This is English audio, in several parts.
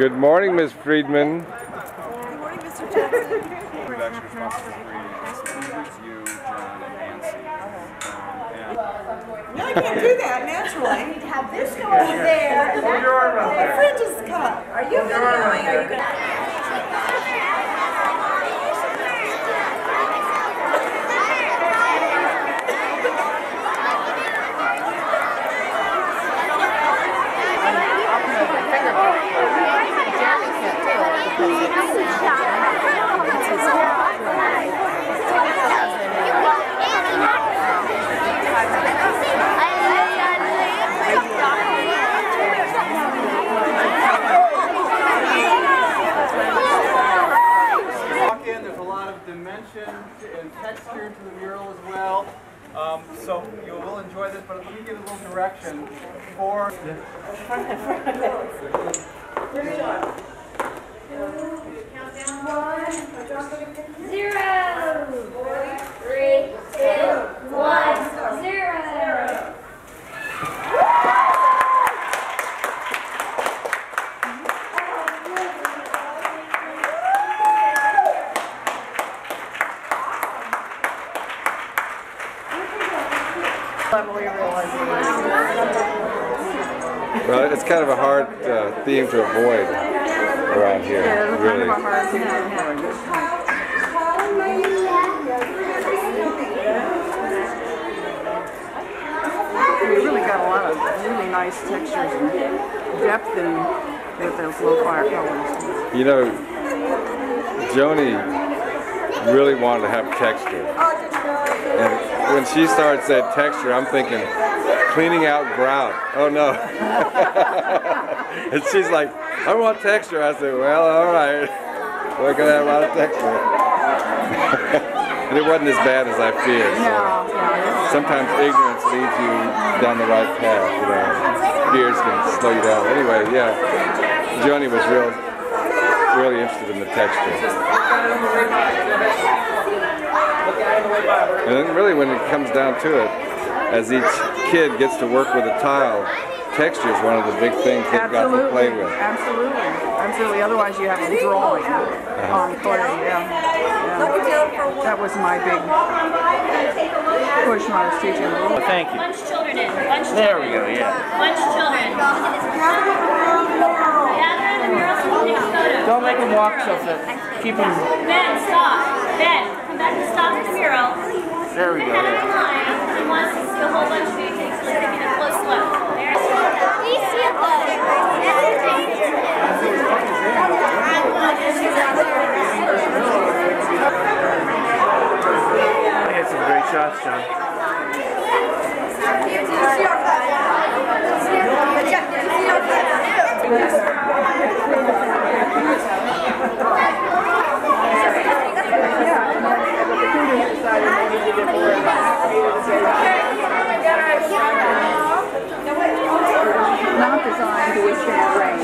Good morning, Ms. Friedman. Good morning, Mr. Jackson. We've actually responsible for three. It's you, John, and Nancy. No, I can't do that naturally. I need to have this go over there. My oh, fringe is cut. Are you oh, videoing? Are you gonna? walk in, there's a lot of dimension and texture to the mural as well. Um, so you will enjoy this, but let me give you a little direction for. Zero. Three, two, one, zero. Well, it's kind of a hard uh, theme to avoid around here, really. We really got a lot of really nice textures and depth in with those low fire colors. You know, Jonnie really wanted to have texture. And when she started saying texture, I'm thinking cleaning out grout. Oh no. and she's like, I want texture. I said, well, all right. We're going to have a lot of texture. and it wasn't as bad as I feared. So sometimes ignorance leads you down the right path, you know. Fears can slow you down. Anyway, yeah. Jonnie was real, really interested in the texture. And then really when it comes down to it, as each kid gets to work with a tile, texture is one of the big things they've got to play with. Absolutely, absolutely. Otherwise, you have them drawing uh-huh. on clay. Yeah, yeah. That was my big push when I was teaching. Thank you. Bunch children in. Bunch There we go, yeah. Bunch children. Don't make them walk so fast. Keep them. Ben, stop. Ben, come back and stop the mural. There we go. Head of Yeah. the line. He wants to see a whole bunch of you take so taking a close look. There's I had some great shots, John. Not designed to withstand rain.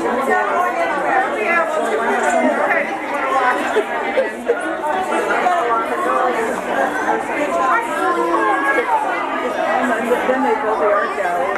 Then they built the art gallery.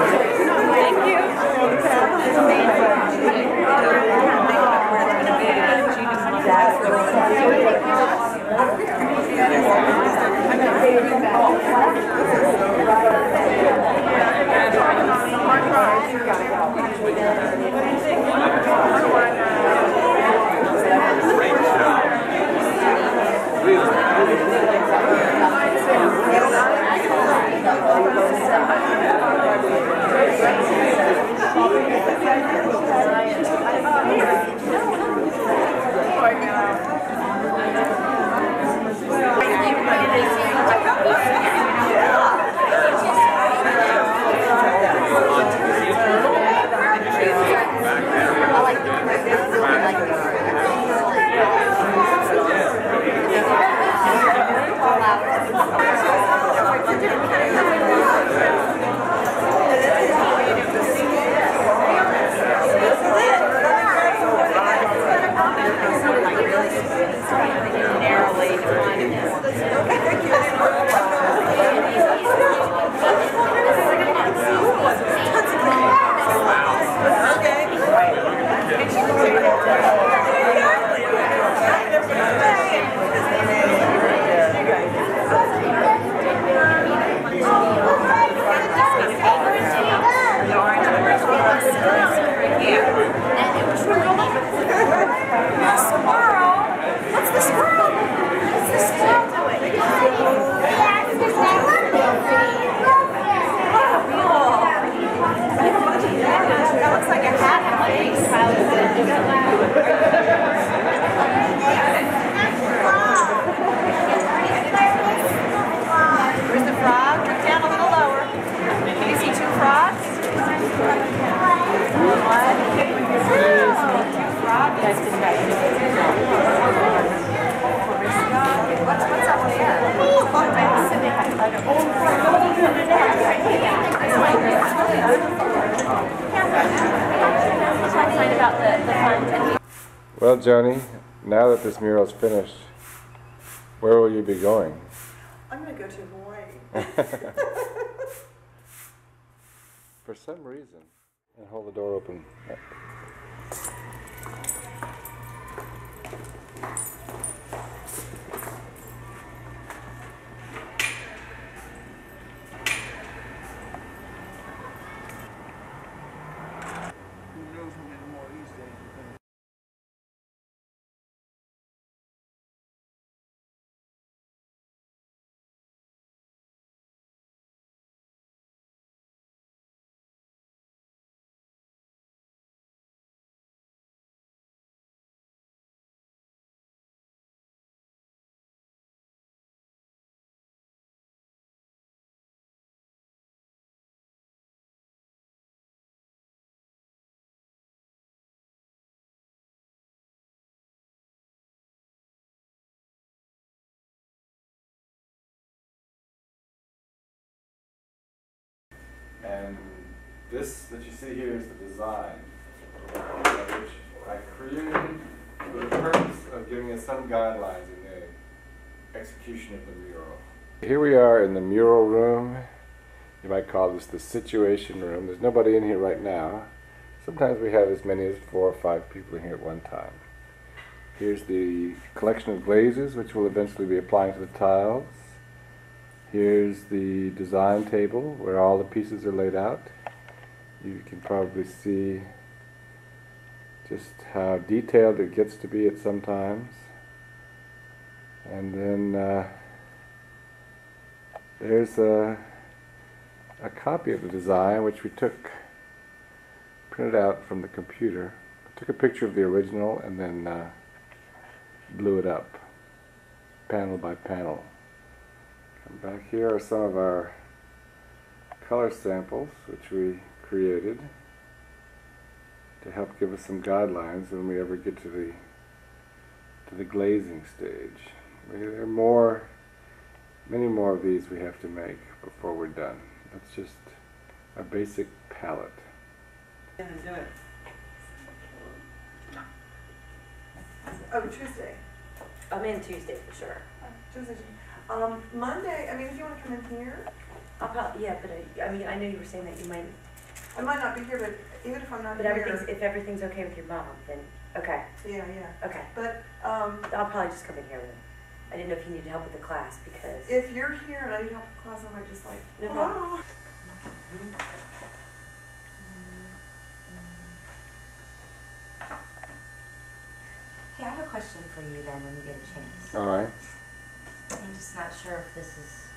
Mural's finished, where will you be going? I'm gonna go to Hawaii. For some reason. And hold the door open. And this that you see here is the design, which I created for the purpose of giving us some guidelines in the execution of the mural. Here we are in the mural room. You might call this the situation room. There's nobody in here right now. Sometimes we have as many as four or five people in here at one time. Here's the collection of glazes, which we'll eventually be applying to the tiles. Here's the design table where all the pieces are laid out. You can probably see just how detailed it gets to be at some times. And then uh, there's a, a copy of the design which we took, printed out from the computer. I took a picture of the original and then uh, blew it up, panel by panel. And back here are some of our color samples which we created to help give us some guidelines when we ever get to the to the glazing stage. There are more, many more of these we have to make before we're done. That's just a basic palette. Oh, Tuesday. I'm in Tuesday for sure. Uh, Tuesday. Um, Monday, I mean, if you wanna come in here, I'll probably, yeah, but I, I mean, I know you were saying that you might, I might not be here, but even if I'm not but here. everything's, if everything's okay with your mom, then, okay, Yeah, yeah. okay. But, um, I'll probably just come in here then. I didn't know if you needed help with the class because, if you're here and I need help with class, I might just like, No problem. Hey, I have a question for you then when you get a chance. All right. I'm just not sure if this is,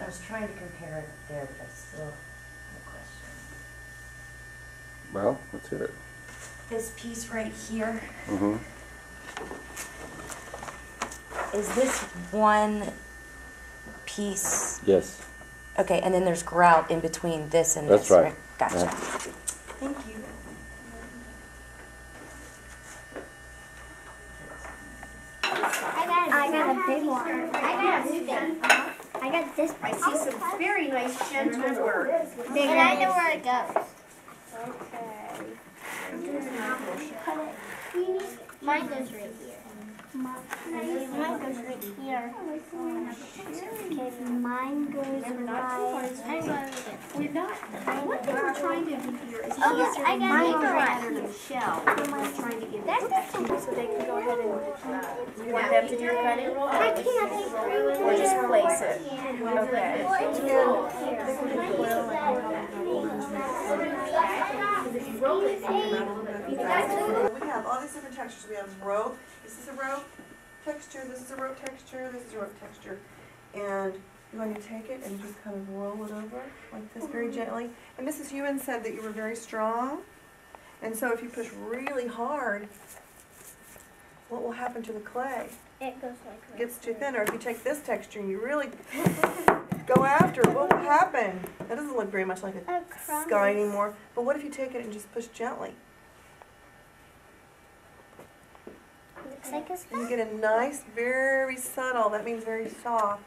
I was trying to compare it there, but I still have a question. Well, let's hear it. This piece right here, Mm-hmm. is this one piece? Yes. Okay, and then there's grout in between this and That's this, right. right? Gotcha. Thank you. big one. I got this thing. I got this I see some very nice gentle work. Big and I know where it goes. Okay. Mine goes right here. Mine goes right here. Okay, mine goes right. We're not, what they were trying to do here is Oh, use I got mine right of the shell. We're trying to it the so they can go ahead and, you want them to do the cutting? I can't. Or just place it? We have all these different textures. We have rope. This is a rope texture. This is a rope texture. This is a rope texture. And you're going to take it and just kind of roll it over like this very mm-hmm. gently. And Mrs. Ewan said that you were very strong. And so if you push really hard, what will happen to the clay? It goes like It gets too thin. Or if you take this texture and you really go after it, what will happen? That doesn't look very much like a A sky anymore. But what if you take it and just push gently? Looks like a And you get a nice, very subtle, that means very soft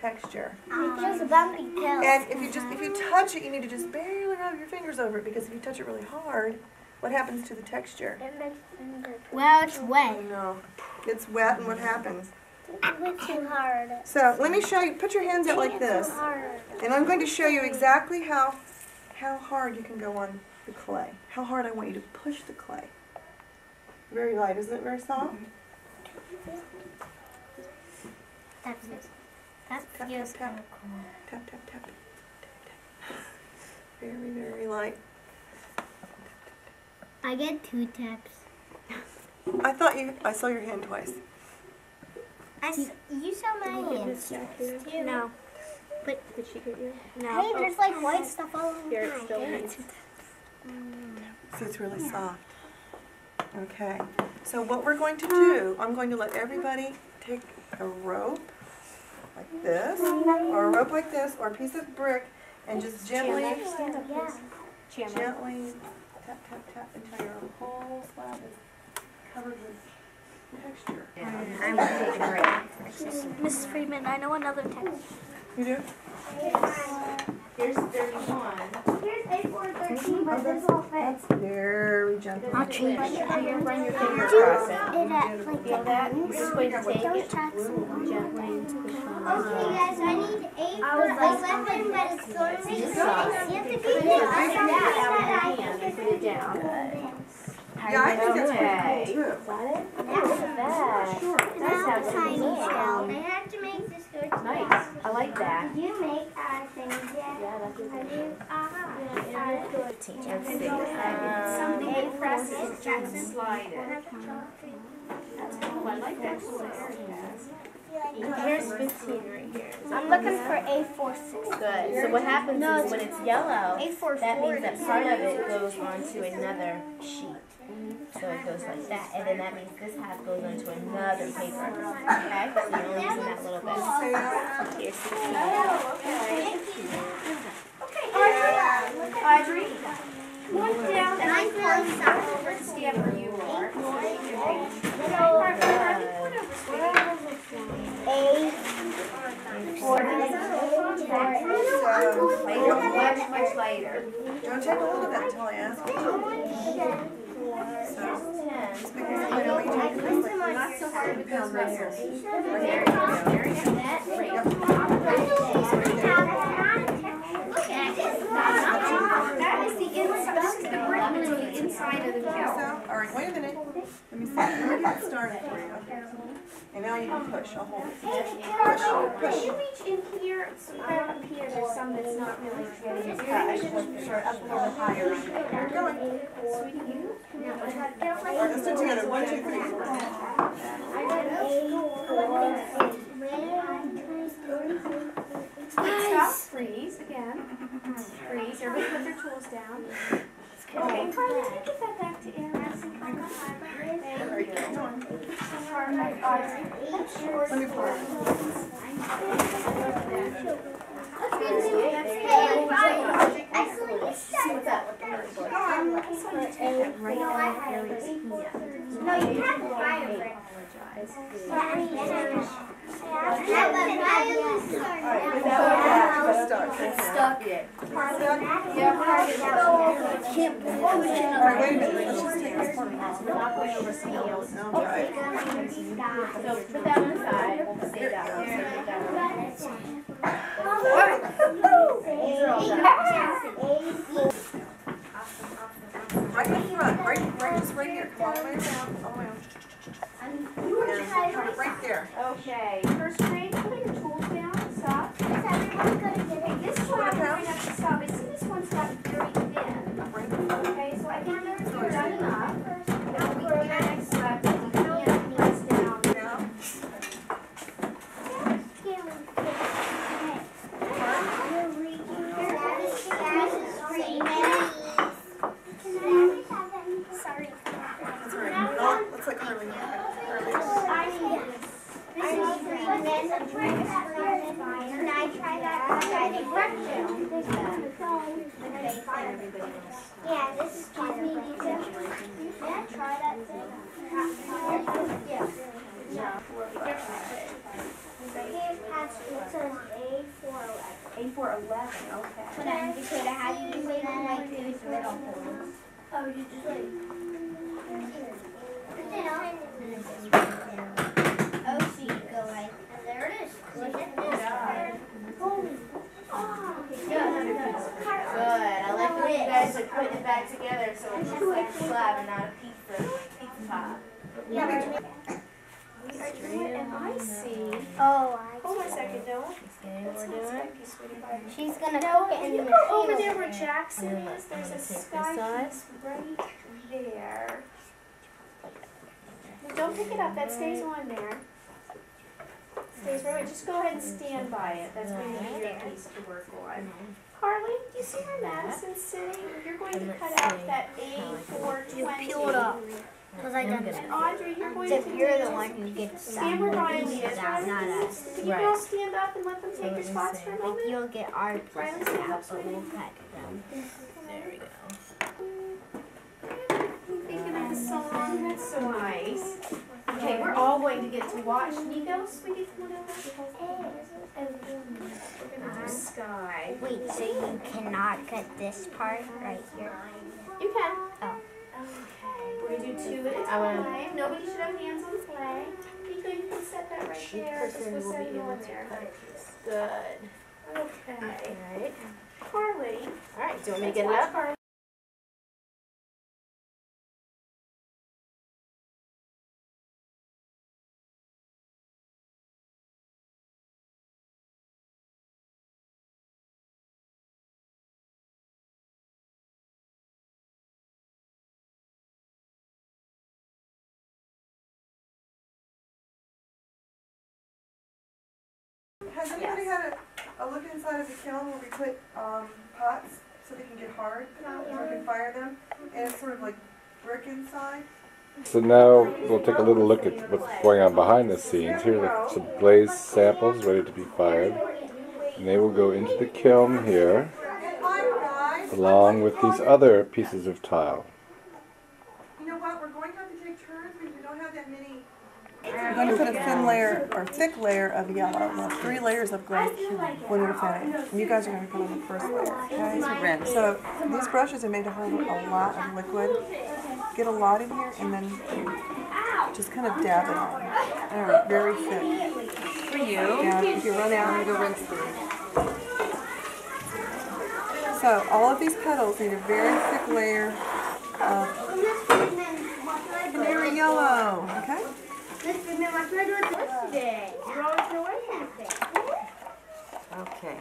texture. It feels bumpy too. And if you just if you uh-huh. touch it, you need to just barely rub your fingers over it because if you touch it really hard, what happens to the texture? Well, it's mm-hmm. wet. No. It's wet and what happens? Too hard. So let me show you, put your hands out like this. And I'm going to show you exactly how how hard you can go on the clay. How hard I want you to push the clay. Very light, isn't it very soft? That's it. That Tap, feels tap, cool. Tap, tap, tap. tap, tap. Very, very light. I get two taps. I thought you, I saw your hand twice. I s- you saw my hands too. No. But Did she get you? hey, there's like white stuff all over Here, it's my still hands. Mm. See, it's really soft. Okay, so what we're going to do, I'm going to let everybody take a rope like this, or a rope like this, or a piece of brick, and just gently, gently tap, tap, tap until your whole slab is covered with texture. I'm taking a break. Mrs. Friedman, I know another text. You do? Here's thirty-one. Here's A413, but this all fits. That's very gentle. I'll change it. Run your finger across it. Did it like Feel that? You're just going to take it gently and push on. Okay, guys, I need A for 11, but it's going to be This. You have to Put keep it it out of your up. hand and put it down. Yeah, I think that's pretty cool too. That. Sure. Nice Now having the it tiny in. shell. I have to make this go to Nice. I like that. Did you make uh, things yet? Yeah, that's I good. do. Uh-huh. Let's see. Something that presses Jackson slider. Oh, I like that slider. Here's fifteen right here. I'm looking for A46. Good. So what happens is when it's yellow, A44 that means that part of it goes onto another sheet. So it goes like that, and then that means this half goes onto another paper. Okay? So you're only using that little bit. Here's sixteen. Audrey? One down. And I'm feeling something. Stand where you are. Later. Don't take a hold of that until I ask you. So, Ten. because I know you take this like Not so hard with those pencils. pencils. There you go. Very good. Great. That is the inside, this is the brick between of the cow. All right, wait a minute. Let me see. Let me get started for you. And now you can push. I'll hold it. Push, Can you reach in here, so right up here, there's some that's not really getting cut. Sure, up a little higher. You're going. All right, let's do it together. One, two, three, four. Stop, freeze again. Freeze, everybody put their tools down. Okay. Carly, can you get that back to See. No, you have to a brick. Stuck. All right, wait a minute, let's just take this part off. We're not going over somebody else's. All right. So put that on the side, we'll save that one. Save that one. These are all done. Right in front, right, right, just right here, come all the way around, all the way around. Okay, first grade, put your tools down, stop. Is everyone gonna get Okay, it? this one I'm going to have to stop. I see this one's got very thin. Okay, so I think there's good enough. Now we can next left, we can knees down. Now, Sorry. that's all right. No, let's let Carly. Carly. Can I try that? Yeah, this is excuse me, you can, yeah, try that too. Yeah. Here's past, it says A four eleven. A four eleven, okay. But I'm just gonna have you do it like these little holes. Oh, you just like. Put it on. Oh, so you go like, there it is. Look at this. Holy. Oh, Good. I like the way you guys are putting it back together so it looks like a slab and not a pizza, pizza top. We are doing, and I see, Oh, I. hold on a second, no. See what That's we're not doing? spiky, sweetie pie. She's gonna No, cook it in you the go over there where Jackson is, there's a take this sky piece right there. Don't pick it up, that stays on there. Stays right, just go ahead and stand by it, that's going to be your piece to work on. Carly, do you see where Madison's sitting? You're going to cut out that A four twenty. You Peel it up. Cause I done And Audrey, you're going If to you're the one who gets Stand where Riley is, out, not us. can you Right. girls stand up and let them take let their spots see. for a Like moment? you'll get our Riley, pieces out, but we'll sweetie. cut them. There we go. You thinking of the song? That's so nice. Okay, we're all going to get to watch Nico, sweetie, come on over. We're gonna do sky. Wait, so you cannot cut this part right here? You can. Oh. Gonna do two at a time. Nobody should have hands on the flag. Nico, you can set that right there. Just person will be able to there. piece. Good. Okay. Alright. Carly. Alright, do you want me to get it up? Inside of the kiln where we put, um, pots so they can get hard? So we can fire them, and it's sort of like brick inside? So now we'll take a little look at what's going on behind the scenes. Here are some glazed samples ready to be fired. And they will go into the kiln here, along with these other pieces of tile. You know what, we're going to have to take turns because we don't have that many. We're going to put a thin layer, or thick layer of yellow, well, three layers of gray when we're finished. And you guys are going to put on the first layer, okay? So these brushes are made to hold a lot of liquid. Get a lot in here and then just kind of dab it on. All right, very thick. For you. Yeah, if you run out, I'm gonna go rinse them. So all of these petals need a very thick layer of canary yellow, okay? Okay.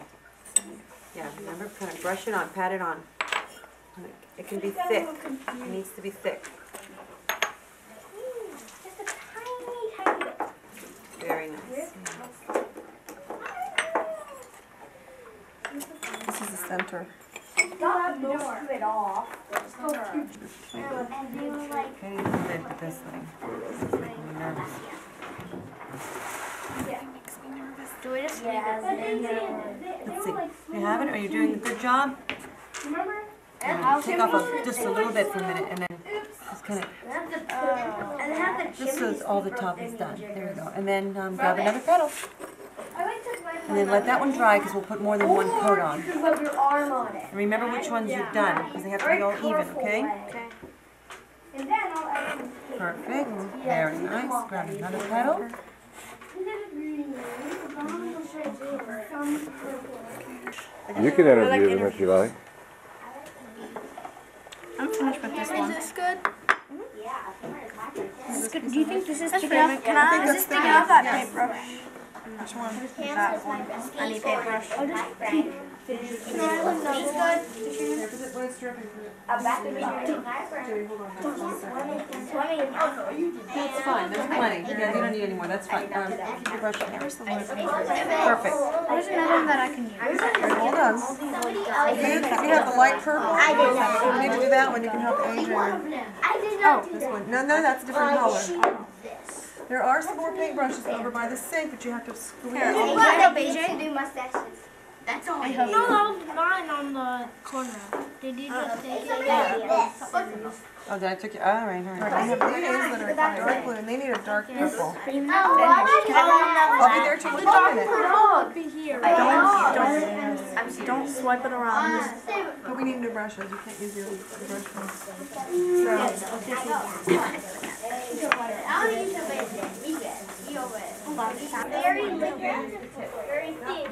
Yeah, remember, kind of brush it on, pat it on. It can be thick. It needs to be thick. Very nice. This is the center. Got most of it off. And they were like, Okay, you can this thing. This is making me nervous. do it as But they did. They, they Let's see. You have it? Are you doing a good job? Remember? gonna take off a, just a little bit for a minute and then just kind of, And have the just so all the top is done. There we go. And then um, grab another petal and then let that one dry because we'll put more than one coat on. You rub your arm on it. And remember which ones you've done because they have to be all even, okay? And then I'll add some cake. Perfect. Very nice. Grab another petal. You can interview them if you like. I'm finished with this one. Is this good? This is good. Do you think this is That's thick pretty enough? Can I I, is this thick thick enough, enough? That yes. paintbrush. Which one? That one. I need paintbrush. I'll just keep. Can I have another one? When it's dripping, put it- A back of Joey, hold on. Hold on a second. That's fine. There's plenty. Yeah, you don't need any more. That's fine. Um, keep your brush in there. Perfect. There's another one that I can use. Hold on. You you have the light purple? I did not. You need to do that one, you can help Adrian. I did not do This one, no, no, that's a different color. She did this. There are some more paintbrushes over by the sink, but you have to squeeze. Here. Hey, Can I help I need to do mustaches. That's all I have. hope need. you- mine on the corner. Did you just take it? This. Oh, did I took it. All right, all I right. have these that are dark blue, and they need a dark purple. Oh, I I'll be there till one minute, dog be here. Don't, don't, don't swipe it around. But we need new brushes, you can't use your brush ones. So, Very liquid, very thin.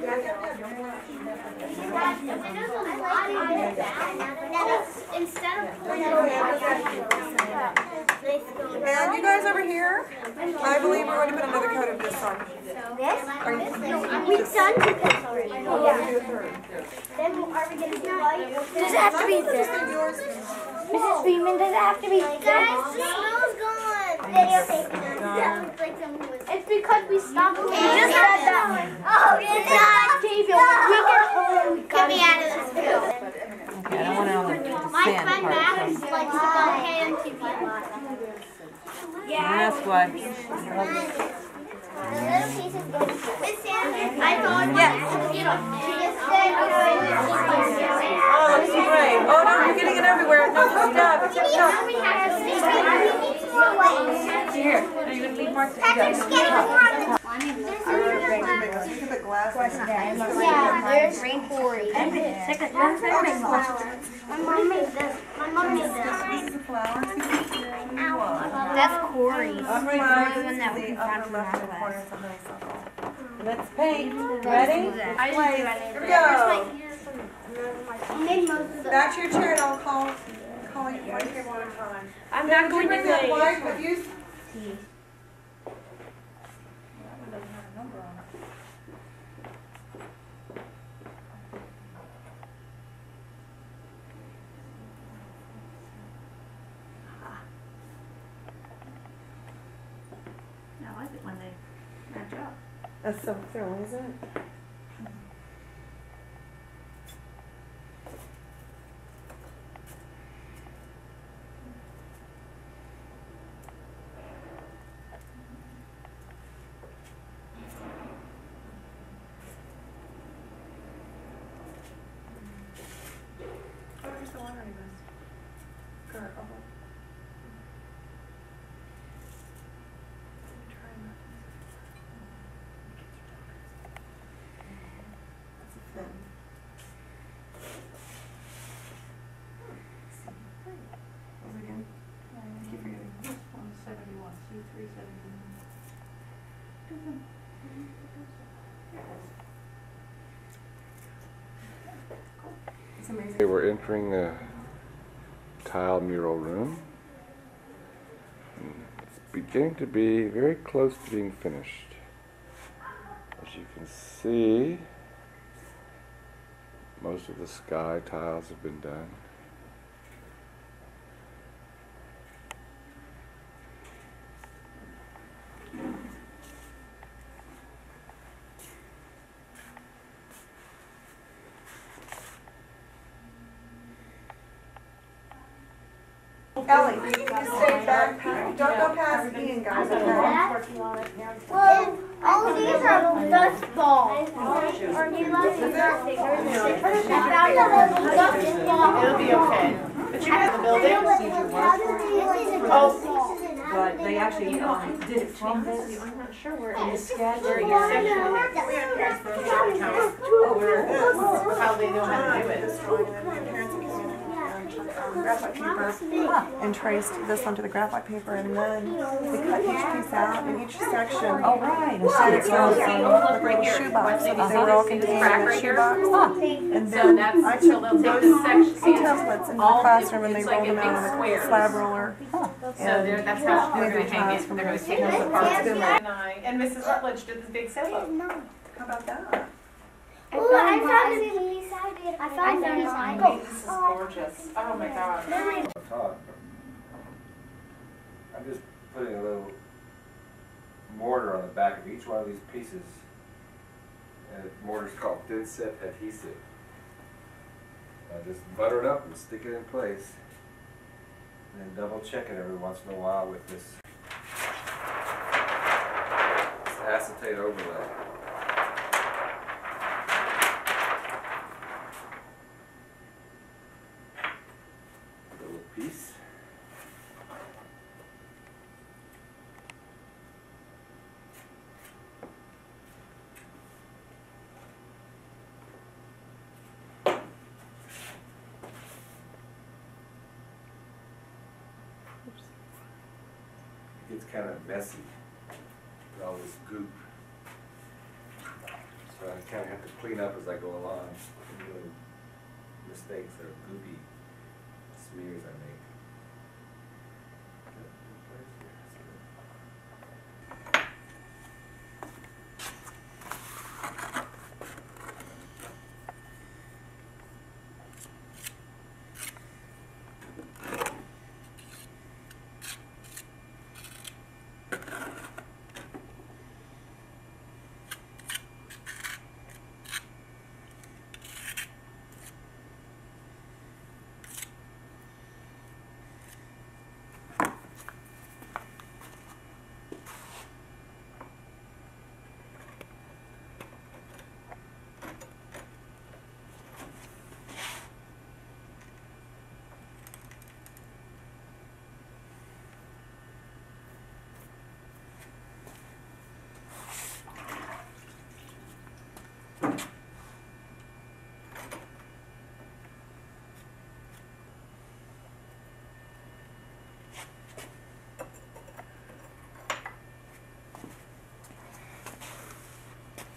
Instead of pulling it and you guys over here, I believe we're going to put another coat of this on. This? We've done two coats already. Oh, then are we gonna do white? Does it have to be Just thick? leave yours. Mrs. Freeman, does it have to be Guys, the snow's gone. Videotaping us. Like some was- It's because we stopped. You just said that. Oh, yeah. Gave you a weekend. Get me out of this too. Okay, I don't want to on the, the My sand friend part. Max likes to go ham to people. And that's why. Little pieces go. Miss Sanders, I thought yes. She just said, Oh, that's great. Oh, no, you're getting it everywhere. No, stop. We Here. Are getting you can put glasses. Yeah, there's Corey. My mom made this. My mom made this. That's. The the honeysuckle. Let's paint. Ready? We go. The. To your chair I'll call, call you one table at a time. I'm not Did you going bring to that say. white with you? I like it when they match up. That's so thrilling, isn't it? Where's the watering list? Kurt, oh. Try not to- That's a thin. Those again? I keep forgetting. One seventy-one, C three seventy-one. It's amazing. Okay, we're entering the tile mural room. It's beginning to be very close to being finished. As you can see, most of the sky tiles have been done. Ellie, you stay back. Don't go past Ian, guys, okay? Well, all these are dust balls. Or do you like It'll be okay. But you have the building? Oh. But they actually, um, did it from this, I'm not sure where in the sketch. Where your section is. Oh, where it is. How they know how to do it. Graphite paper and traced this onto the graphite paper and then we cut each piece out in each section. Oh, right. Set it So, in see, a look right shoebox so that they were all contained in a shoebox. And then I took those templates into the classroom and they it's rolled them out on a slab roller. So they're, that's how they're gonna hang it, they're gonna take those apart. And I, and Mrs. Rutledge did this big solo. How about that? Oh Ooh, I found a piece. Oh, I found a piece. This is gorgeous, oh my god. I've taught, but I'm just putting a little mortar on the back of each one of these pieces. And the mortar's called thin set adhesive. I just butter it up and stick it in place. And then double check it every once in a while with this this acetate overlay. Little piece. It gets kind of messy with all this goop. So I kind of have to clean up as I go along. Mistakes or goopy smears I make.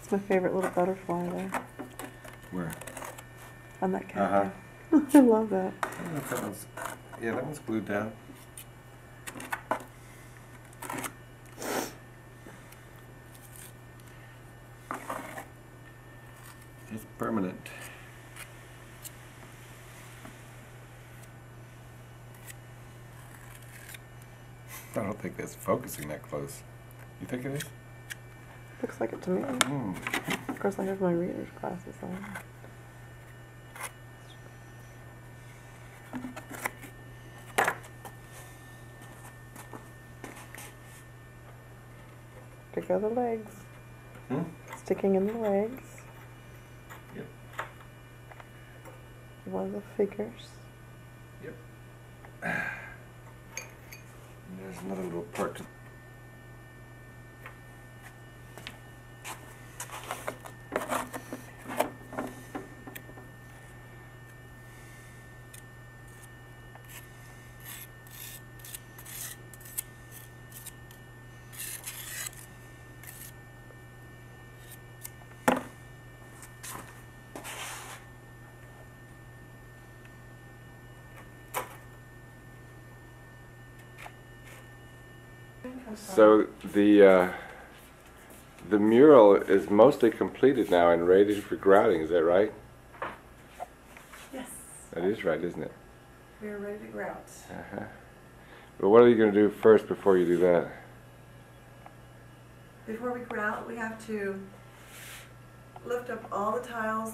It's my favorite little butterfly there Where? on that Uh-huh. I love that. I don't know if that one's, yeah, that one's glued down. It's permanent. I don't think that's focusing that close. You think it is? Looks like it to me. Hmm. Of course, I have my reader's glasses on. There go the legs. Hmm? Sticking in the legs. Yep. One of the figures. And there's another little part to So the uh, the mural is mostly completed now and ready for grouting. Is that right? Yes. That is right, isn't it? We are ready to grout. Uh-huh. But what are you going to do first before you do that? Before we grout, we have to lift up all the tiles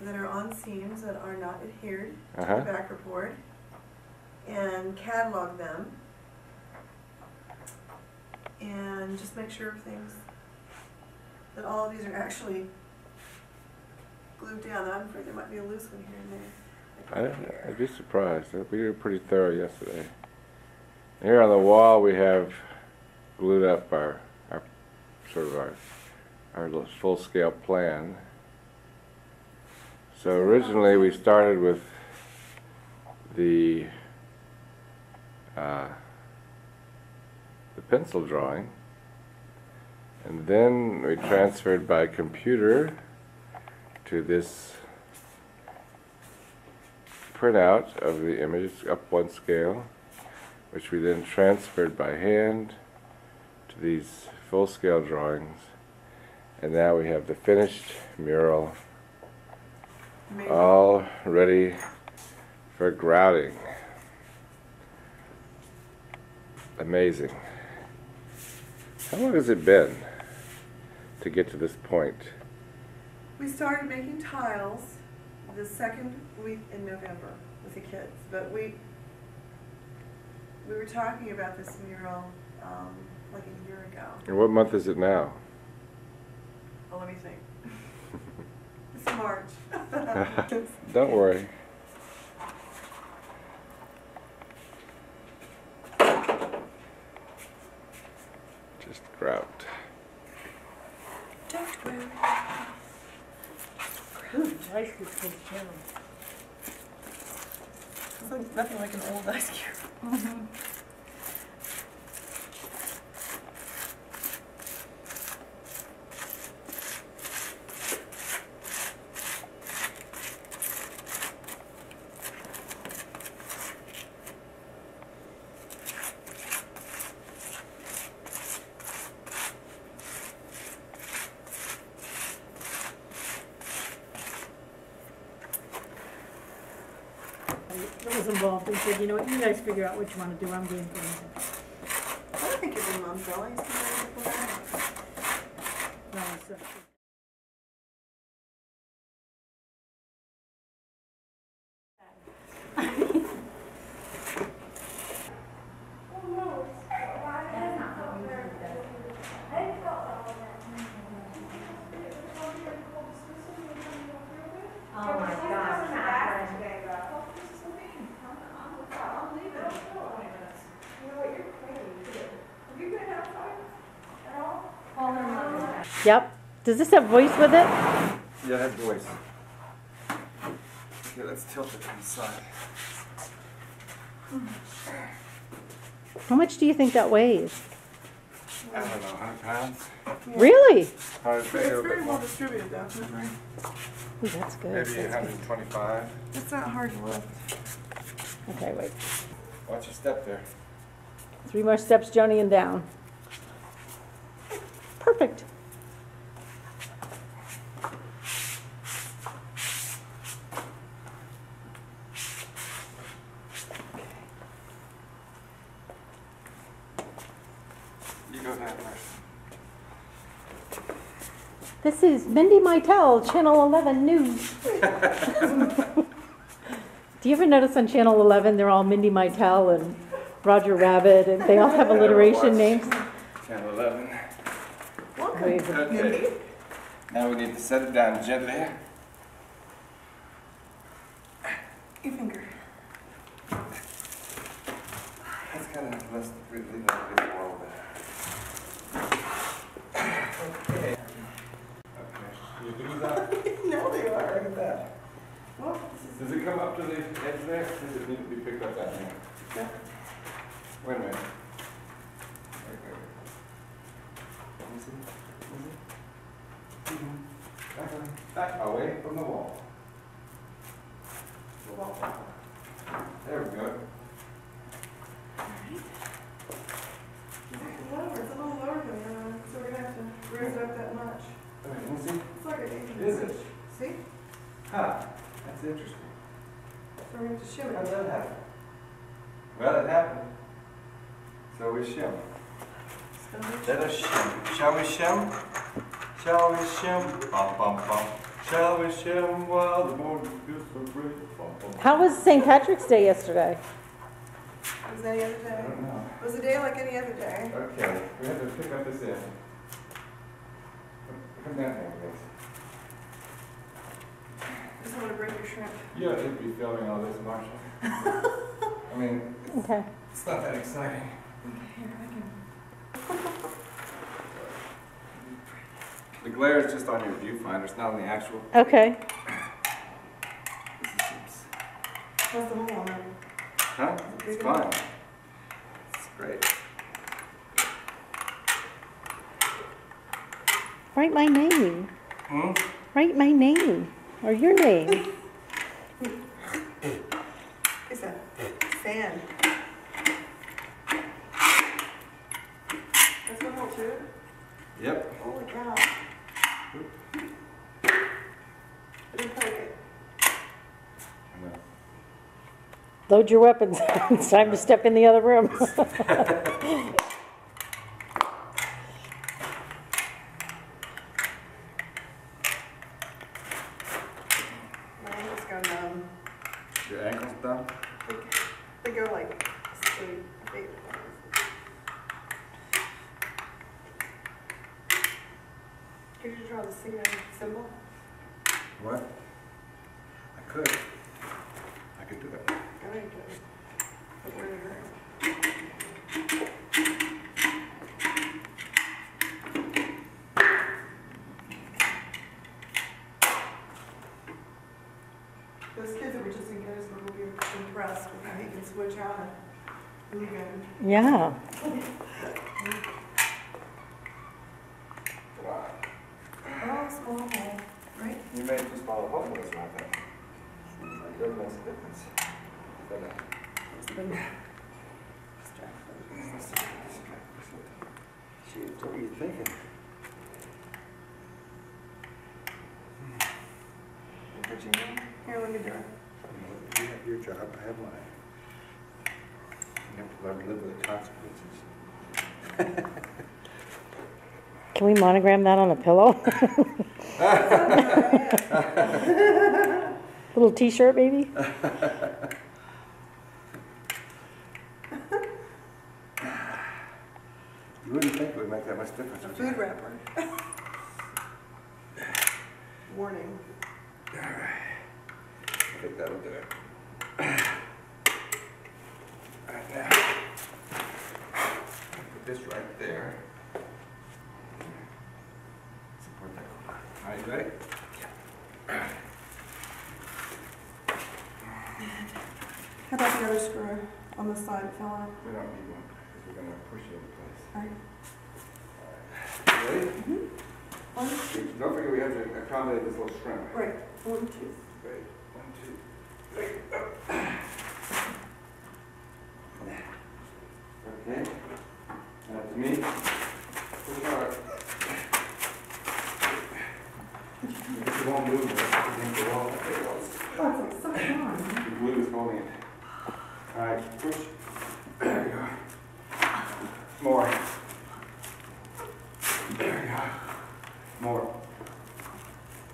that are on seams that are not adhered to Uh-huh. the backer board and catalog them and just make sure things, that all of these are actually glued down. I'm afraid there might be a loose one here and there. I, I'd be surprised. We were pretty thorough yesterday. Here on the wall, we have glued up our, our sort of our, our little full-scale plan. So originally, we started with the uh, the pencil drawing, and then we transferred by computer to this printout of the image up one scale, which we then transferred by hand to these full-scale drawings, and now we have the finished mural Amazing. all ready for grouting. Amazing. How long has it been to get to this point? We started making tiles the second week in November with the kids, but we we were talking about this mural um, like a year ago. And what month is it now? Oh, let me think. it's March. Don't worry. Just grout. Just grout. It's like nothing like an old ice cube. that was involved and said, you guys figure out what you wanna do, I'm game for anything. I don't think it's your mom's drawings. No, so- Oh my gosh, Yep, does this have voice with it? Yeah, it has voice. Okay, let's tilt it to the side. How much do you think that weighs? I don't know, 100 pounds? Really? 100, It's maybe very well distributed, definitely. Ooh, that's good. Maybe that's 125. It's not hard to lift. Okay, wait, Watch your step there. three more steps, Jonnie, and down. Perfect. You go down first. This is Mindy Mytel, Channel 11 News. Do you ever notice on Channel 11, they're all Mindy Mytel and Roger Rabbit, and they all have alliteration names? Channel 11. Amazing. Okay. Now we need to set it down gently. Your finger. That's kind of less leaving a bit more over Okay. Okay. You do that? no, they are. Look at that. Well, Does it come up to the edge there? Does it need to be picked up that way? Yeah. Wait a minute. Wait, wait, wait. Let me see. Let me see. Back, away. back away from the wall. The wall. There we go. lower, it's a little lower than that, one, so we're gonna have to raise it up that much. Okay, let me see. It's like an eight. Is it? See? Huh, that's interesting. So we're have to shim How did that happen? Well, it happened. So we shim. It's gonna be- Let us shim. Shall we shim? Shall we shim? Bum, bum, bum. Shall we shim while the morning feels so great? Bum, bum. How was St. Patrick's Day yesterday? It Was it any other I day? don't know. It was a day like any other day. Okay, we have to pick up this end. Come down here, guys. Just want to break your shrimp. You don't need to be filming all this, Marshall. I mean, Okay. it's not that exciting. The glare is just on your viewfinder, it's not on the actual. Okay. This How's the hole on it? Huh? It's fine. It's great. Write my name. Hmm? Write my name. Or your name. It's a sand. That's one hole too? Yep. Holy cow. I didn't poke it. Load your weapons. It's time to step in the other room. My ankles go numb. Your ankle's done? They go like sleep. They- Could you draw the signal symbol? What? I could. I could do it. Go ahead, do it. But where? Those kids that were just in Gettysburg will be impressed with how he can switch out a blue gun. Yeah. Wow. Oh, small hole, right? You made too small a hole, but it's not that. It doesn't make a difference. But, uh, Jeez, what were you thinking? Virginia. Here, let me do it. You have your job, I have mine. You have to learn to live with the consequences. Can we monogram that on a pillow? Little t-shirt, maybe? You wouldn't think it would make that much difference, A would you? food wrapper. Warning. I think that'll do it. Right now. Put this right there. Support that. All right, you ready? How about the other screw on the side that fell out? We don't need one, because we're gonna push it into place. All right. Ready? Mhm. One, Don't forget, we have to accommodate this little shrimp. right, one, two. Great. One, two, three. Okay. Now to me. Push hard. It won't move against the wall. There it goes. Oh, it's like so fun. The glue is holding it. All right, push. There we go. More. There we go. More.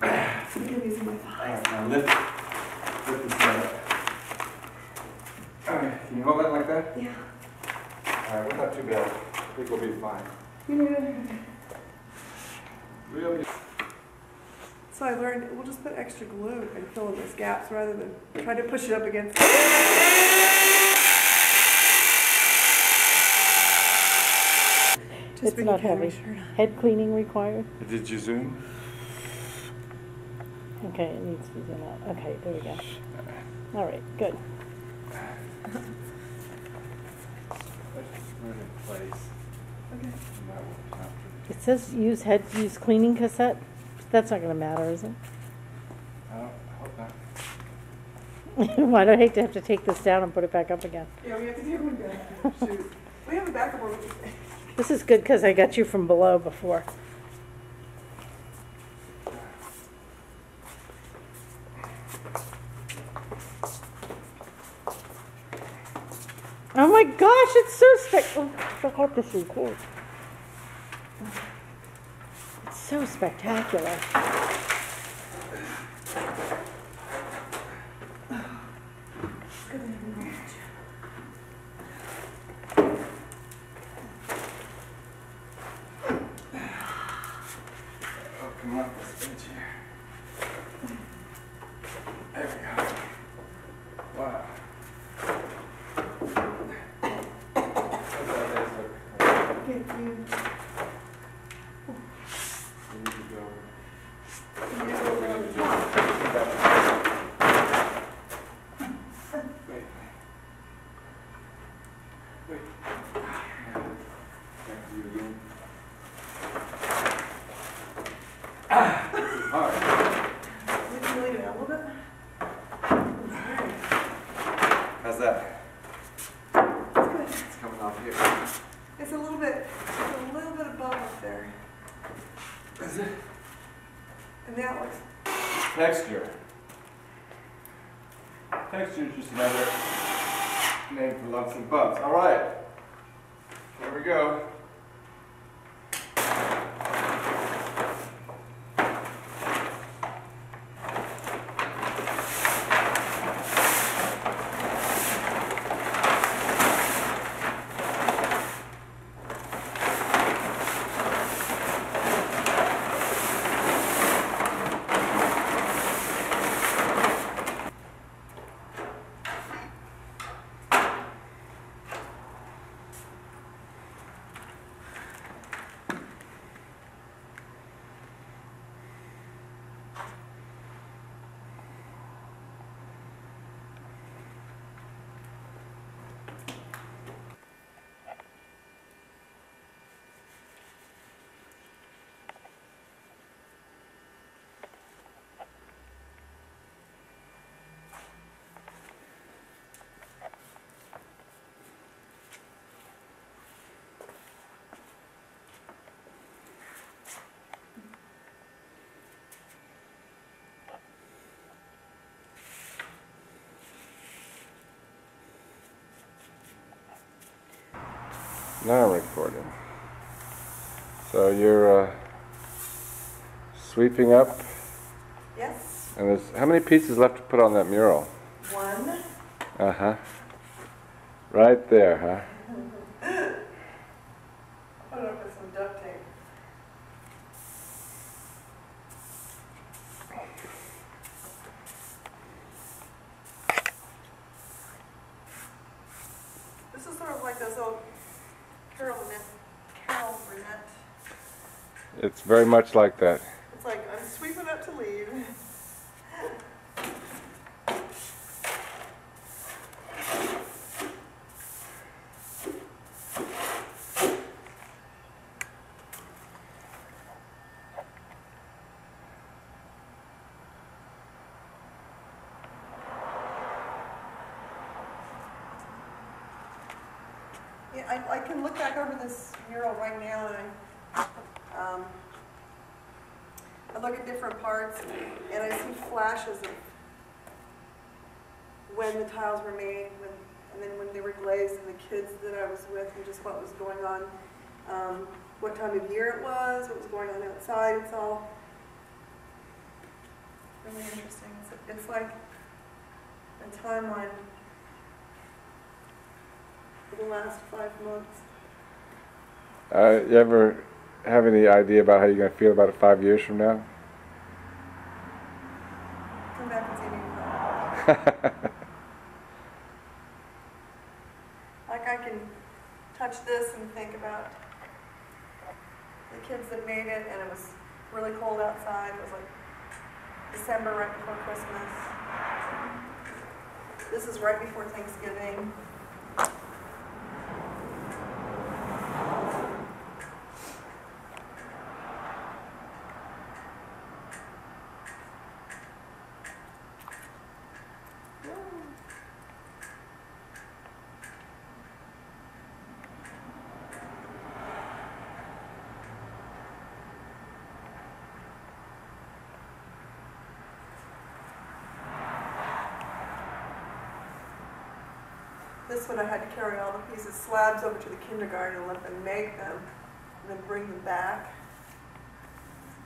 I'm using my All right, now lift, lift this leg up. All right, can you hold that like that? Yeah. All right, well, not too bad. I think we'll be fine. We'll be. So I learned, we'll just put extra glue and fill in those gaps rather than try to push it up against. Just It's not heavy. sure Head cleaning required? Did you zoom? Okay, it needs to be done out. Okay, there we go. All right, good. Let's move in place. Okay. And that will have to- It says use head, use cleaning cassette. That's not gonna matter, is it? I don't- I hope not. Why do I hate to have to take this down and put it back up again? Yeah, we have to do one back. Shoot. We have a backup can. This is good because I got you from below before. Oh my gosh, it's so spec. Oh, I hope this records. It's so spectacular. Now recording. So you're uh, sweeping up, yes, and there's how many pieces left to put on that mural? one. Uh huh. Right there, huh? Put it up with some duct tape. This is sort of like those old Carol Burnett, Carol Burnett. It's very much like that. It's like, I'm sweeping up to leave. Yeah, I, I can look back over this mural right now and I, um, I look at different parts and I see flashes of when the tiles were made, when, and then when they were glazed and the kids that I was with and just what was going on, um, what time of year it was, what was going on outside, it's all really interesting. It's, it's like a timeline for the last five months. Uh, you ever have any idea about how you're going to feel about it five years from now? Come back and see me. Like I can touch this and think about the kids that made it and it was really cold outside. It was like December right before Christmas. This is right before Thanksgiving. This one I had to carry all the pieces, slabs over to the kindergarten and let them make them, and then bring them back.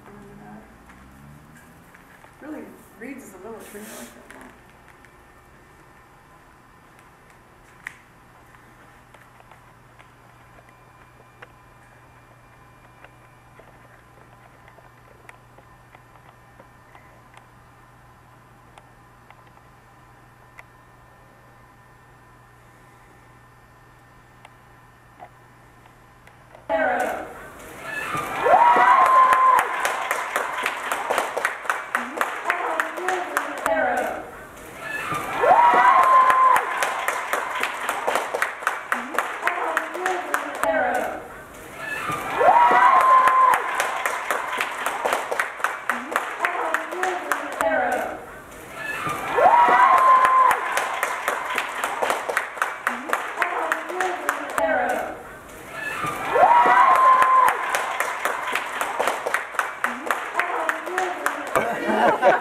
And, uh, Really reads as a little tree, like that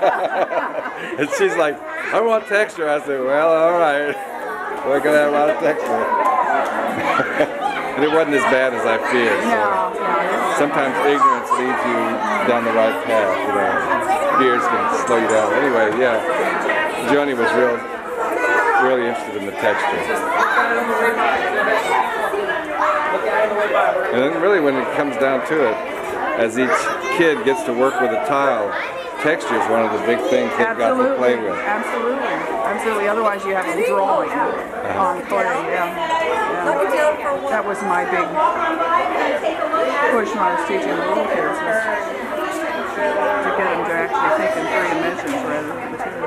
and she's like, I want texture. I said, well, all right. We're gonna have a lot of texture. and it wasn't as bad as I feared. So sometimes ignorance leads you down the right path. You know, fears can slow you down. Anyway, yeah, Jonnie was real, really interested in the texture. And then really when it comes down to it, as each kid gets to work with a tile, texture is one of the big things they've got to play with. Absolutely, absolutely. Otherwise, you have them drawing on uh-huh. clay. Yeah. yeah. That was my big push when I was teaching the little kids was to get them to actually think in three dimensions rather than two.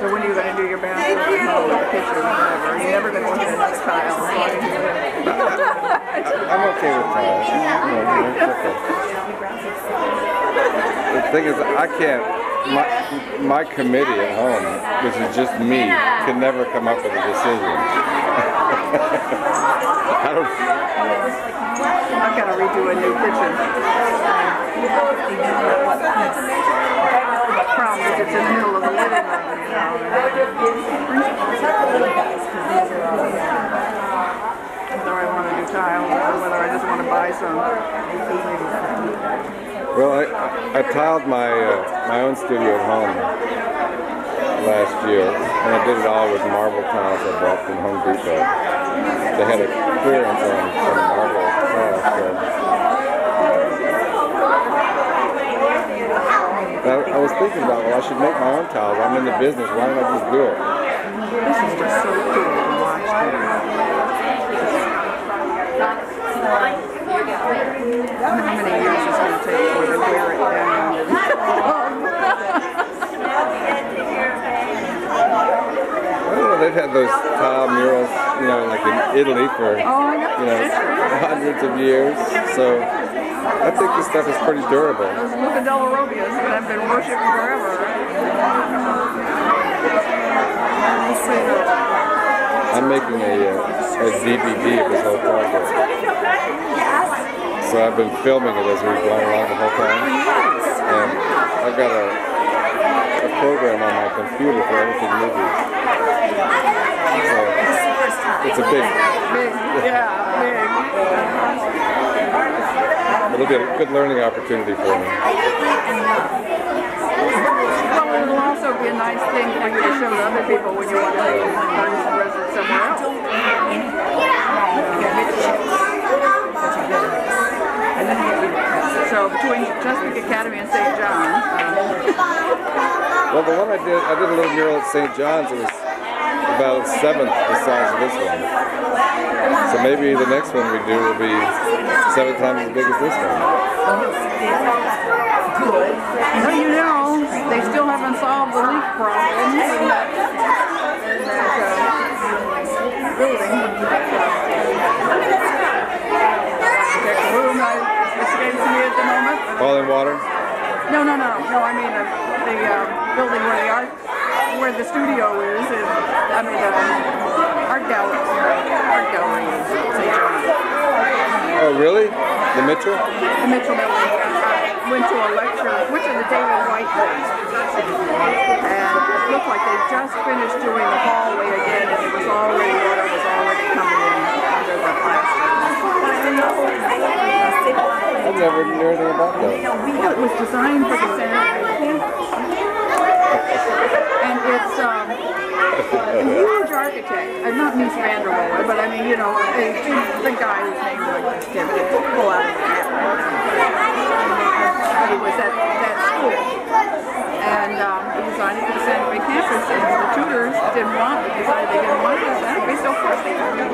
So when are you going to do your bathroom or the kitchen or whatever? You're never going to get into tile. I'm okay with tiles. You know, it's okay. The thing is, I can't. My my committee at home, which is just me, can never come up with a decision. I don't. I've got to redo a new kitchen. The Problem is, it's in the middle of the living room, you know. Whether I want a new tile or whether I just want to buy some. Well, I, I tiled my uh, my own studio at home last year, and I did it all with marble tiles I bought from Home Depot. They had a clearance on some marble tiles. I, I was thinking about, well, I should make my own tiles. I'm in the business. Why don't I just do it? This is just so cool to watch. How many years it's going to take for to wear it down? I don't know, they've had those tile murals, you know, like in Italy for, you know, hundreds of years. So I think this stuff is pretty durable. Those Luca Della Robbias that I've been worshiping forever. I'm making a, uh, a DVD of this whole project. So I've been filming it as we've gone along the whole time. And I've got a, a program on my computer for editing movies. So it's a big, yeah, it'll be a good learning opportunity for me. Well, it'll also be a nice thing for you to show to other people when you want to a resident somewhere else. So between Chesapeake Academy and St. John's, um, Well, the one I did, I did a little mural at St. John's. It was about a seventh the size of this one. So maybe the next one we do will be seven times as big as this one. well, you know, they still haven't solved the leak problem in that, in that uh, building. There's a room that escapes me at the moment. All in water? No, no, no, no. I mean the, the uh, building where the art, where the studio is. is I mean the art gallery. Art gallery is St. Oh, really? The Mitchell? The Mitchell building. I went to a lecture, went to the David White thing, and it looked like they just finished doing the hallway again, and it was already already coming in under the plaster. I never knew anything about that. Well, it was designed for the Santa And it's um, a huge architect, uh, not Mies van but I mean, you know, the guy whose name just can't pull out of the. He was at that school. And um, designed it for the Santa Fe campus, and the tutors didn't want it, decided they didn't want it at Santa Fe, so of course they took it.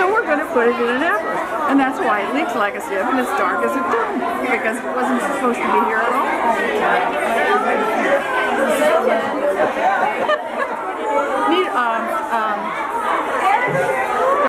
So we're going to put it in an effort. And that's why it leaks like a sieve and it's dark as a tomb, because it wasn't supposed to be here at all. Need, um, um,